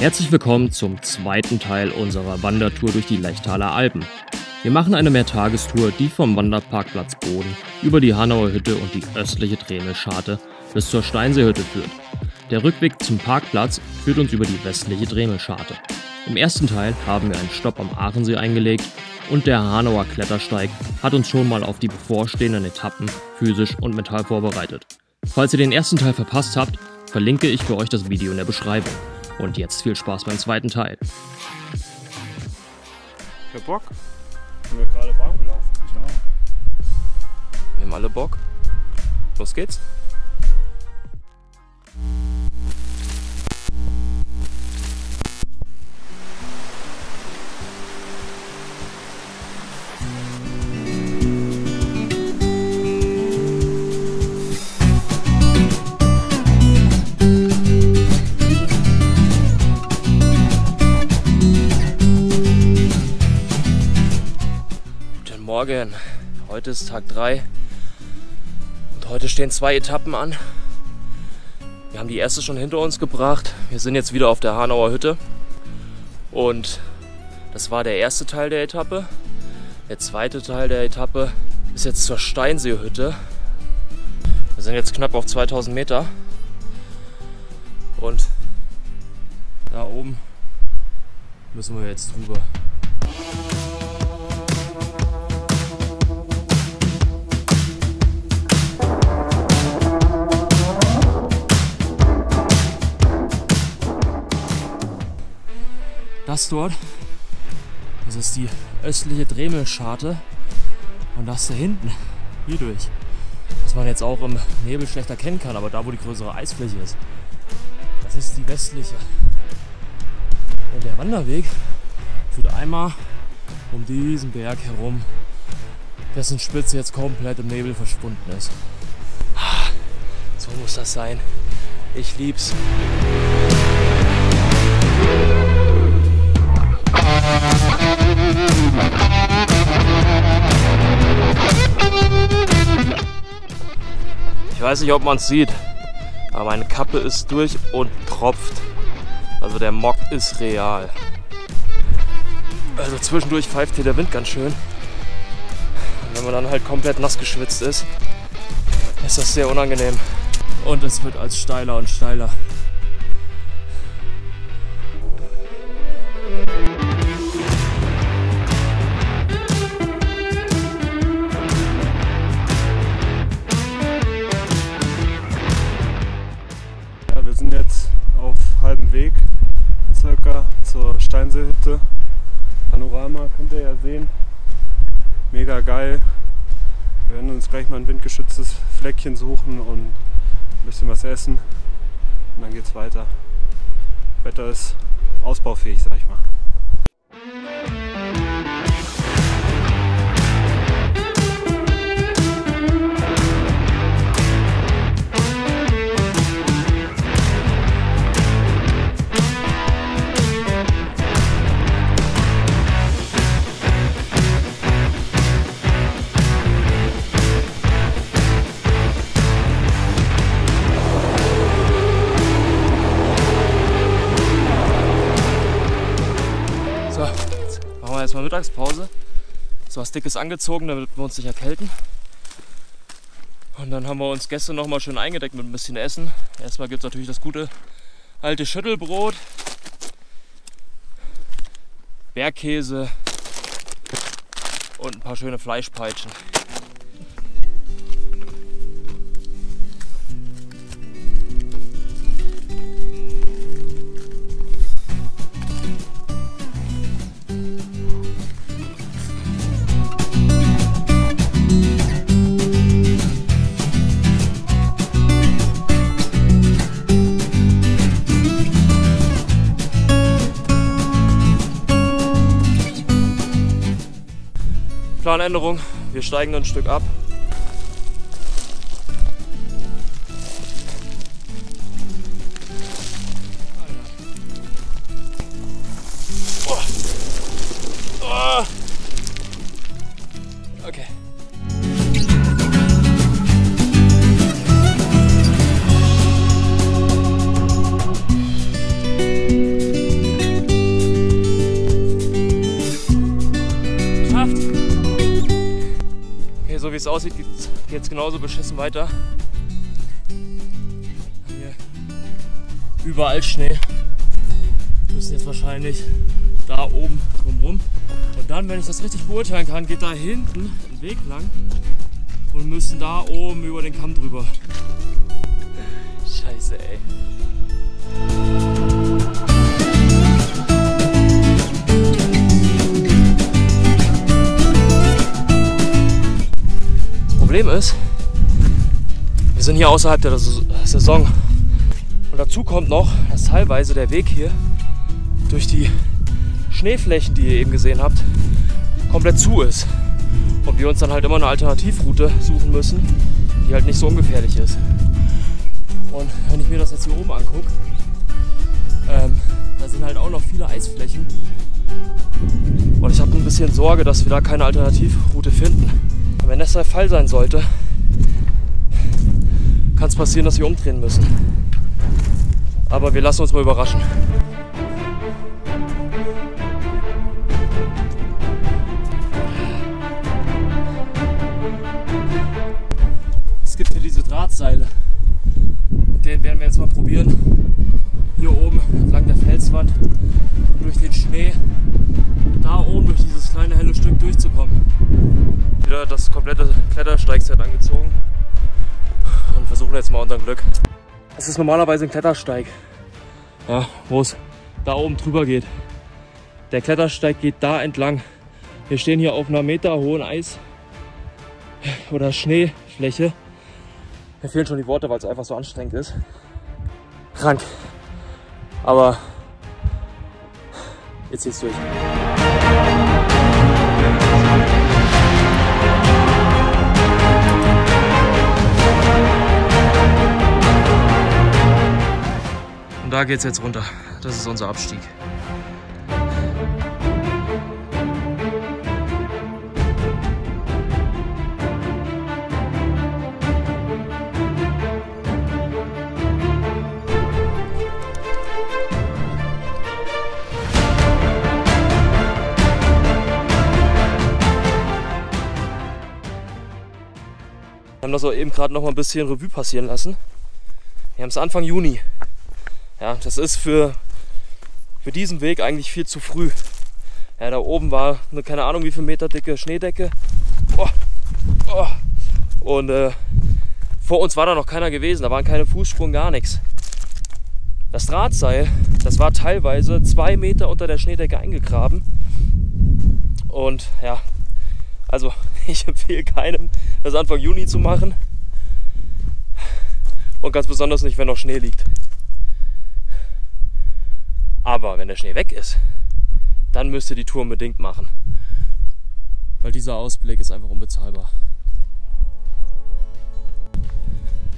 Herzlich willkommen zum zweiten Teil unserer Wandertour durch die Lechtaler Alpen. Wir machen eine Mehrtagestour, die vom Wanderparkplatz Boden über die Hanauer Hütte und die östliche Dremelscharte bis zur Steinseehütte führt. Der Rückweg zum Parkplatz führt uns über die westliche Dremelscharte. Im ersten Teil haben wir einen Stopp am Aachensee eingelegt und der Hanauer Klettersteig hat uns schon mal auf die bevorstehenden Etappen physisch und mental vorbereitet. Falls ihr den ersten Teil verpasst habt, verlinke ich für euch das Video in der Beschreibung. Und jetzt viel Spaß beim zweiten Teil. Ich hab Bock. Sind wir gerade warm gelaufen? Ja. Wir haben alle Bock. Los geht's. Morgen. Heute ist Tag 3 und heute stehen zwei Etappen an. Wir haben die erste schon hinter uns gebracht. Wir sind jetzt wieder auf der Hanauer Hütte und das war der erste Teil der Etappe. Der zweite Teil der Etappe ist jetzt zur Steinseehütte. Wir sind jetzt knapp auf 2000 Meter und da oben müssen wir jetzt drüber. Das dort, das ist die östliche Dremelscharte. Und das da hinten, hier durch, was man jetzt auch im Nebel schlecht erkennen kann, aber da wo die größere Eisfläche ist, das ist die westliche. Und der Wanderweg führt einmal um diesen Berg herum, dessen Spitze jetzt komplett im Nebel verschwunden ist. Ah, So muss das sein. Ich lieb's. Weiß nicht, ob man es sieht, aber meine Kappe ist durch und tropft. Also der Mock ist real. Also zwischendurch pfeift hier der Wind ganz schön. Und wenn man dann halt komplett nass geschwitzt ist, ist das sehr unangenehm. Und es wird als steiler und steiler. Steinseehütte. Panorama könnt ihr ja sehen. Mega geil. Wir werden uns gleich mal ein windgeschütztes Fleckchen suchen und ein bisschen was essen. Und dann geht's weiter. Wetter ist ausbaufähig, sag ich mal. Mittagspause. So was Dickes angezogen, damit wir uns nicht erkälten. Und dann haben wir uns gestern noch mal schön eingedeckt mit ein bisschen Essen. Erstmal gibt es natürlich das gute alte Schüttelbrot, Bergkäse und ein paar schöne Fleischpeitschen. Planänderung, wir steigen ein Stück ab. Es genauso beschissen weiter. Hier überall Schnee. Wir müssen jetzt wahrscheinlich da oben drumrum. Und dann, wenn ich das richtig beurteilen kann, geht da hinten ein Weg lang und müssen da oben über den Kamm drüber. Scheiße, ey. Problem ist, wir sind hier außerhalb der Saison. Und dazu kommt noch, dass teilweise der Weg hier durch die Schneeflächen, die ihr eben gesehen habt, komplett zu ist. Und wir uns dann halt immer eine Alternativroute suchen müssen, die halt nicht so ungefährlich ist. Und wenn ich mir das jetzt hier oben angucke, ähm, da sind halt auch noch viele Eisflächen. Und ich habe ein bisschen Sorge, dass wir da keine Alternativroute finden. Wenn das der Fall sein sollte, kann es passieren, dass wir umdrehen müssen. Aber wir lassen uns mal überraschen. Angezogen und versuchen jetzt mal unser Glück. Es ist normalerweise ein Klettersteig, ja, wo es da oben drüber geht. Der Klettersteig geht da entlang. Wir stehen hier auf einer Meter hohen Eis oder Schneefläche. Mir fehlen schon die Worte, weil es einfach so anstrengend ist. Krank. Aber jetzt geht's durch. Und da geht's jetzt runter. Das ist unser Abstieg. Wir haben das auch eben gerade noch mal ein bisschen Revue passieren lassen. Wir haben es Anfang Juni. Ja, das ist für, für diesen Weg eigentlich viel zu früh. Ja, da oben war eine keine Ahnung wie viel Meter dicke Schneedecke. Oh, oh. Und äh, vor uns war da noch keiner gewesen, da waren keine Fußspuren, gar nichts. Das Drahtseil, das war teilweise zwei Meter unter der Schneedecke eingegraben. Und ja, also ich empfehle keinem, das Anfang Juni zu machen. Und ganz besonders nicht, wenn noch Schnee liegt. Aber wenn der Schnee weg ist, dann müsst ihr die Tour unbedingt machen. Weil dieser Ausblick ist einfach unbezahlbar.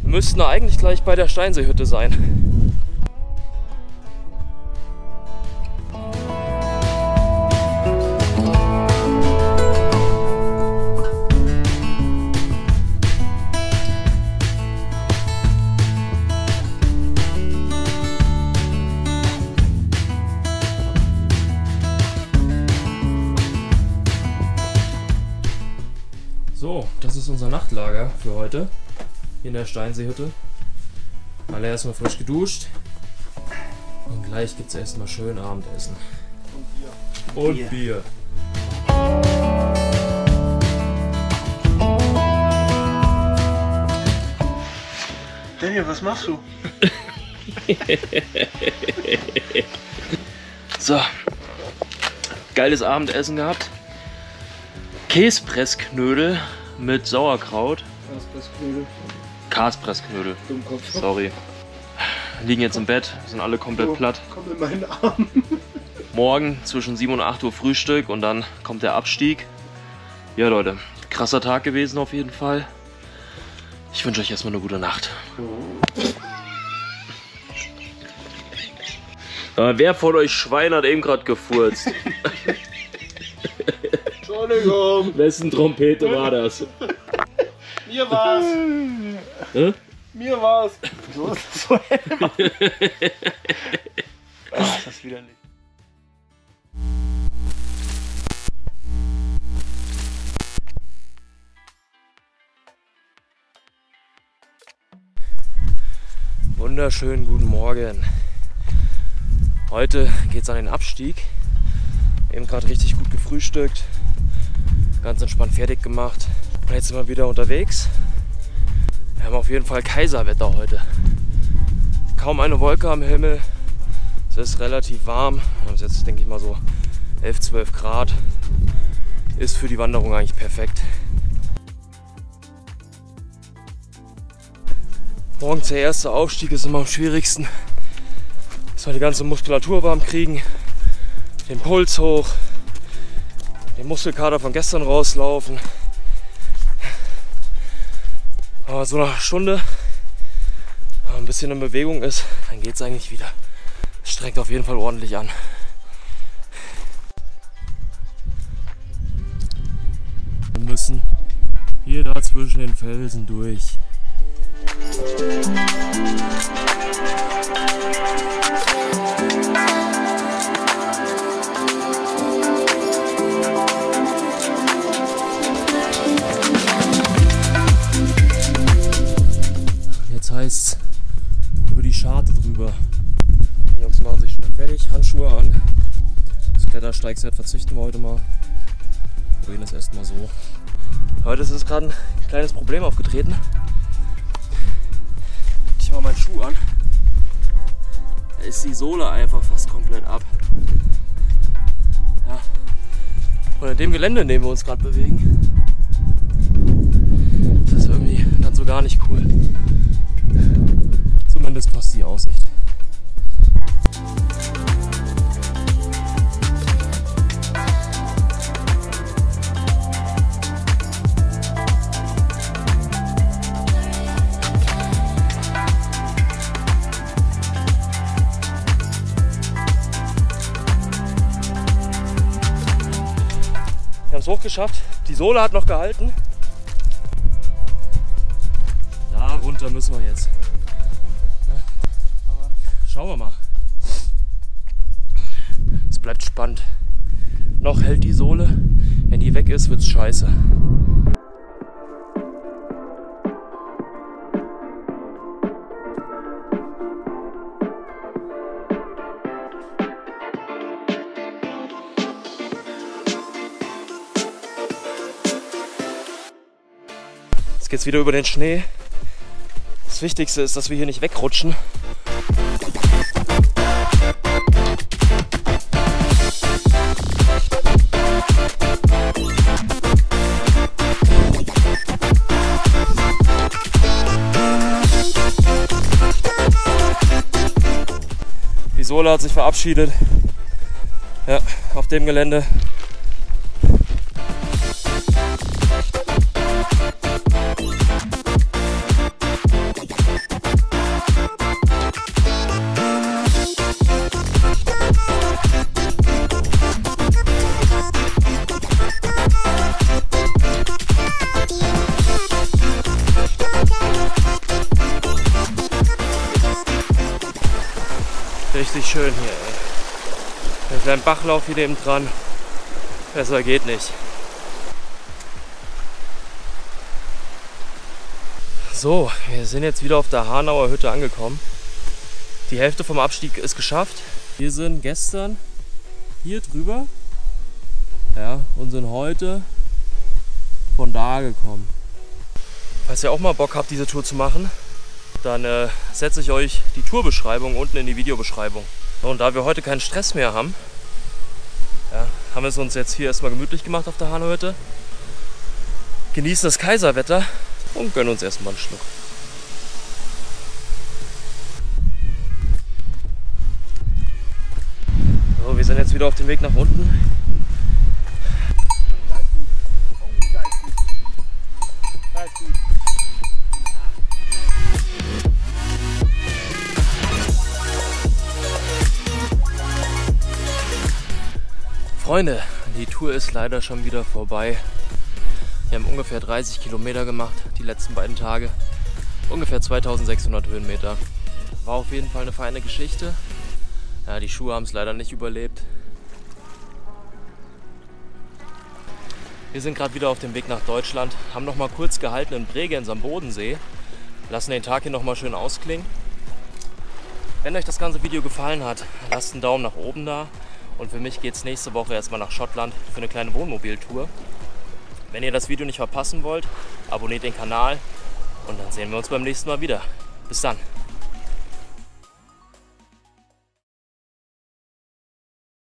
Wir müssten eigentlich gleich bei der Steinseehütte sein. Unser Nachtlager für heute. Hier in der Steinseehütte. Alle erstmal frisch geduscht. Und gleich gibt es erstmal schön Abendessen. Und Bier. Und Bier. Daniel, was machst du? so. Geiles Abendessen gehabt. Käsepressknödel mit Sauerkraut. Kaspressknödel. Kaspressknödel. Dummkopf. Sorry. Liegen jetzt im Bett, sind alle komplett Oh, platt. Komm in meinen Arm. Morgen zwischen 7 und 8 Uhr Frühstück und dann kommt der Abstieg. Ja, Leute, krasser Tag gewesen auf jeden Fall. Ich wünsche euch erstmal eine gute Nacht. Äh, wer von euch Schwein hat eben gerade gefurzt? Entschuldigung. Wessen Trompete war das? Mir war's. Hä? Mir war's. So ah, ist das so Ach, das ist nicht. Wunderschönen guten Morgen. Heute geht's an den Abstieg. Eben gerade richtig gut gefrühstückt ganz entspannt fertig gemacht. Und jetzt sind wir wieder unterwegs. Wir haben auf jeden Fall Kaiserwetter heute. Kaum eine Wolke am Himmel. Es ist relativ warm. Wir haben jetzt, denke ich mal, so 11, 12 Grad. Ist für die Wanderung eigentlich perfekt. Morgens der erste Aufstieg ist immer am schwierigsten. Dass wir die ganze Muskulatur warm kriegen, den Puls hoch, den Muskelkater von gestern rauslaufen. Aber so nach einer Stunde, wenn man ein bisschen in Bewegung ist, dann geht es eigentlich wieder. Es strengt auf jeden Fall ordentlich an. Wir müssen hier da zwischen den Felsen durch. Verzichten wir heute mal. Probieren das erstmal so. Heute ist es gerade ein kleines Problem aufgetreten. Ich mache meinen Schuh an. Da ist die Sohle einfach fast komplett ab. Ja. Und in dem Gelände, in dem wir uns gerade bewegen, ist das irgendwie dann so gar nicht cool. Zumindest passt die Aussicht. Es hochgeschafft. Die Sohle hat noch gehalten. Da runter müssen wir jetzt. Schauen wir mal. Es bleibt spannend. Noch hält die Sohle. Wenn die weg ist, wird's scheiße. Jetzt geht's wieder über den Schnee. Das Wichtigste ist, dass wir hier nicht wegrutschen. Die Sohle hat sich verabschiedet. Ja, auf dem Gelände. Richtig schön hier, ey. Ein kleiner Bachlauf hier neben dran. Besser geht nicht. So, wir sind jetzt wieder auf der Hanauer Hütte angekommen. Die Hälfte vom Abstieg ist geschafft. Wir sind gestern hier drüber. Ja, und sind heute von da gekommen. Falls ihr auch mal Bock habt, diese Tour zu machen, dann äh, setze ich euch die Tourbeschreibung unten in die Videobeschreibung. Und da wir heute keinen Stress mehr haben, ja, haben wir es uns jetzt hier erstmal gemütlich gemacht auf der Hanauhütte. Genießen das Kaiserwetter und gönnen uns erstmal einen Schluck. So, wir sind jetzt wieder auf dem Weg nach unten. Freunde, die Tour ist leider schon wieder vorbei. Wir haben ungefähr 30 Kilometer gemacht, die letzten beiden Tage. Ungefähr 2600 Höhenmeter. War auf jeden Fall eine feine Geschichte. Ja, die Schuhe haben es leider nicht überlebt. Wir sind gerade wieder auf dem Weg nach Deutschland, haben noch mal kurz gehalten in Bregenz am Bodensee, lassen den Tag hier noch mal schön ausklingen Wenn euch das ganze Video gefallen hat, lasst einen Daumen nach oben da. Und für mich geht es nächste Woche erstmal nach Schottland für eine kleine Wohnmobiltour. Wenn ihr das Video nicht verpassen wollt, abonniert den Kanal und dann sehen wir uns beim nächsten Mal wieder. Bis dann.